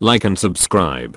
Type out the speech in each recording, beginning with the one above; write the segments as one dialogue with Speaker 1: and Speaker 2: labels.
Speaker 1: like and subscribe.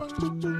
Speaker 1: Bye.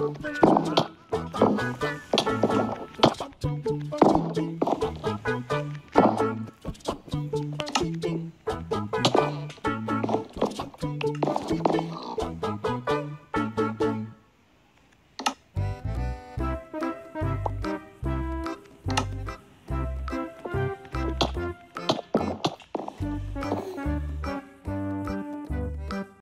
Speaker 1: Tchau. you.